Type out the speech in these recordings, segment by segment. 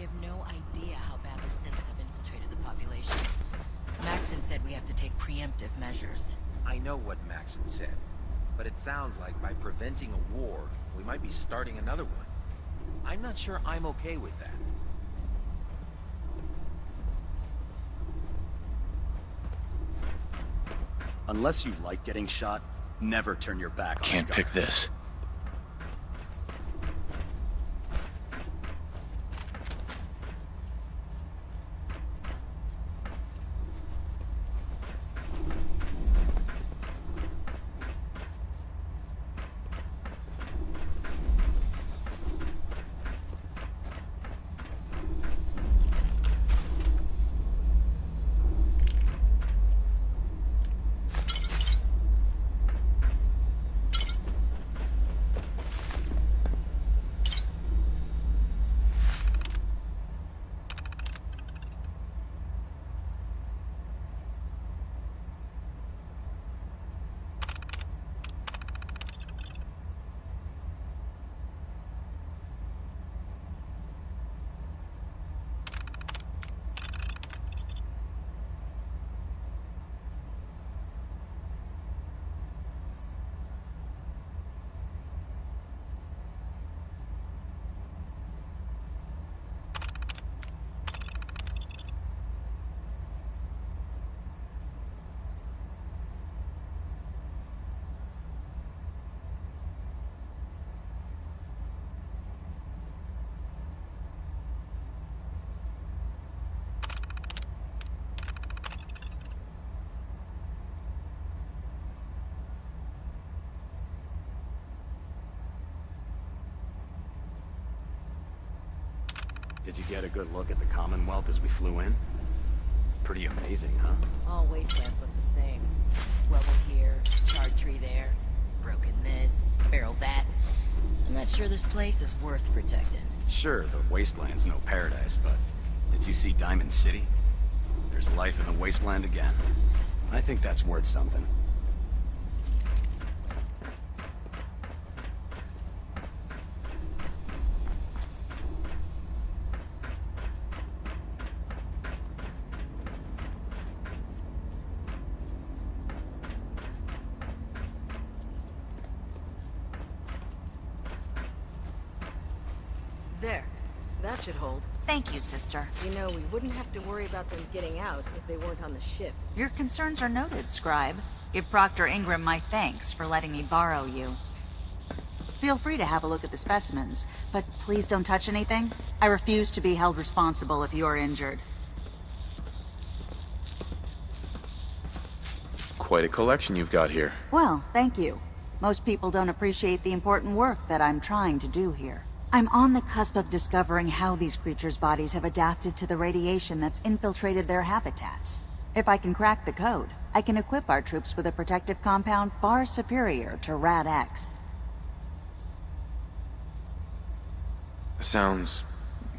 We have no idea how bad the synths have infiltrated the population. Maxson said we have to take preemptive measures. I know what Maxson said, but it sounds like by preventing a war, we might be starting another one. I'm not sure I'm okay with that. Unless you like getting shot, never turn your back on Can't a pick this. Did you get a good look at the Commonwealth as we flew in? Pretty amazing, huh? All wastelands look the same. Rubble here, charred tree there, broken this, feral that. I'm not sure this place is worth protecting. Sure, the wasteland's no paradise, but did you see Diamond City? There's life in the wasteland again. I think that's worth something. There. That should hold. Thank you, sister. You know, we wouldn't have to worry about them getting out if they weren't on the ship. Your concerns are noted, Scribe. Give Proctor Ingram my thanks for letting me borrow you. Feel free to have a look at the specimens, but please don't touch anything. I refuse to be held responsible if you're injured. Quite a collection you've got here. Well, thank you. Most people don't appreciate the important work that I'm trying to do here. I'm on the cusp of discovering how these creatures' bodies have adapted to the radiation that's infiltrated their habitats. If I can crack the code, I can equip our troops with a protective compound far superior to Rad-X. Sounds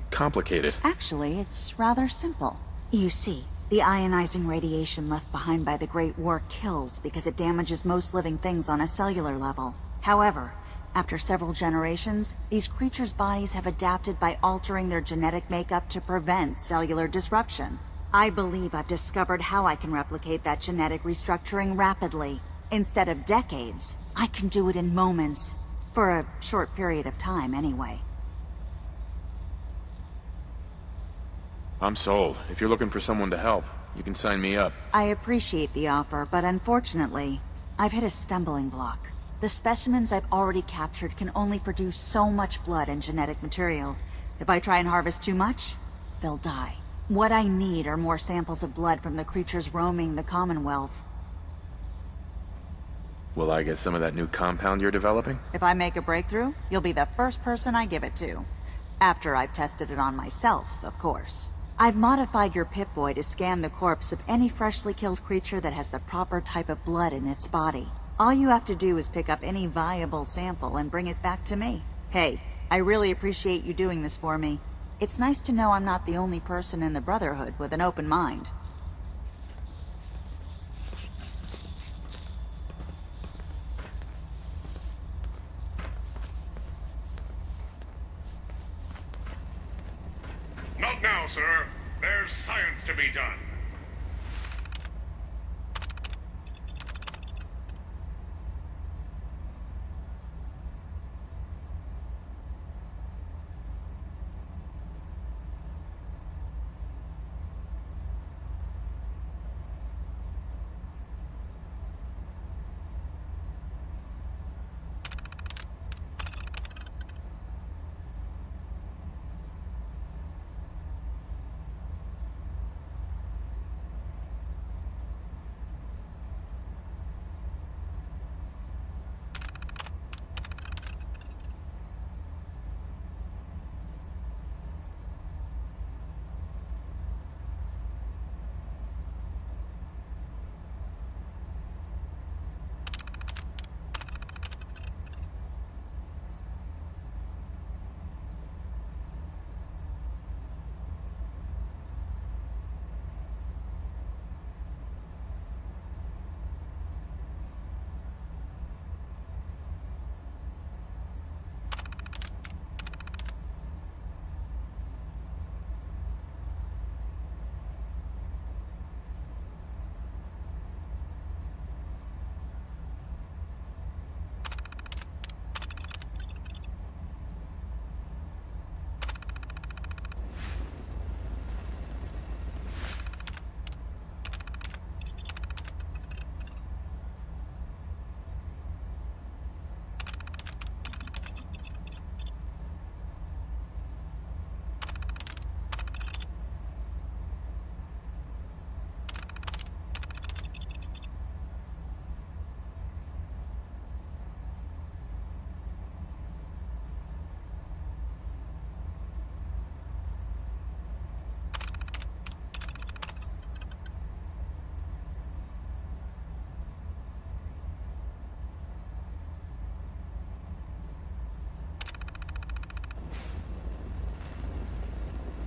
complicated. Actually, it's rather simple. You see, the ionizing radiation left behind by the Great War kills because it damages most living things on a cellular level. However, after several generations, these creatures' bodies have adapted by altering their genetic makeup to prevent cellular disruption. I believe I've discovered how I can replicate that genetic restructuring rapidly. Instead of decades, I can do it in moments. For a short period of time, anyway. I'm sold. If you're looking for someone to help, you can sign me up. I appreciate the offer, but unfortunately, I've hit a stumbling block. The specimens I've already captured can only produce so much blood and genetic material. If I try and harvest too much, they'll die. What I need are more samples of blood from the creatures roaming the Commonwealth. Will I get some of that new compound you're developing? If I make a breakthrough, you'll be the first person I give it to. After I've tested it on myself, of course. I've modified your Pip-Boy to scan the corpse of any freshly killed creature that has the proper type of blood in its body. All you have to do is pick up any viable sample and bring it back to me. Hey, I really appreciate you doing this for me. It's nice to know I'm not the only person in the Brotherhood with an open mind. Not now, sir. There's science to be done.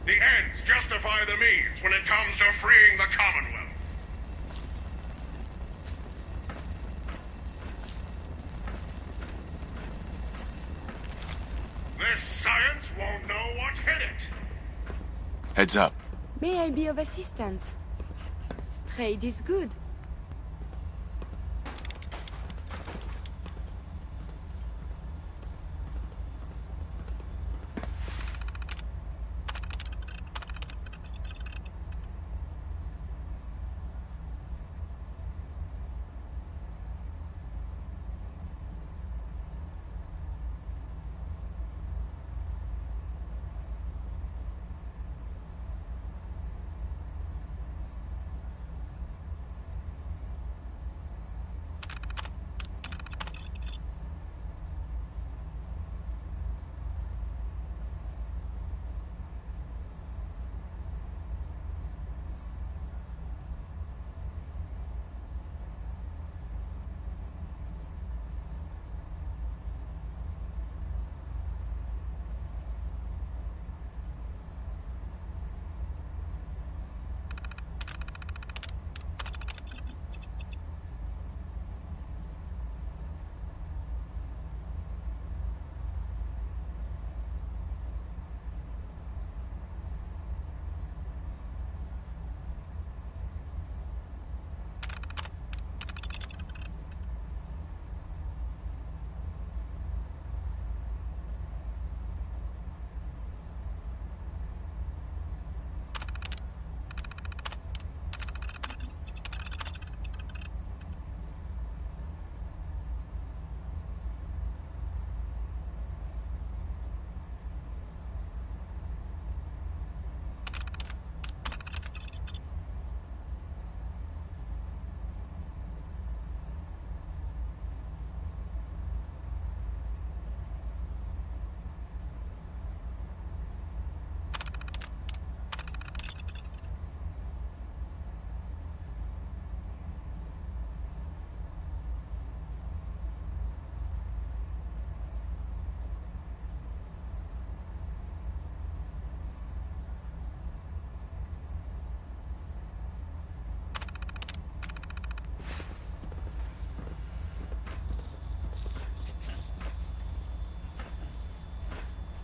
The ends justify the means when it comes to freeing the Commonwealth. This science won't know what hit it. Heads up. May I be of assistance? Trade is good.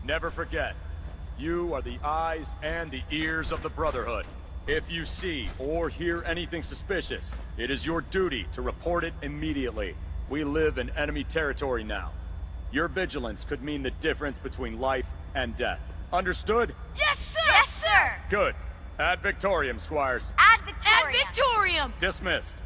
Never forget, You are the eyes and the ears of the Brotherhood. If you see or hear anything suspicious, it is your duty to report it immediately. We live in enemy territory now. Your vigilance could mean the difference between life and death. Understood? Yes, sir! Yes, sir! Good. Ad Victorium, Squires. Ad Victorium! Ad Victorium! Dismissed.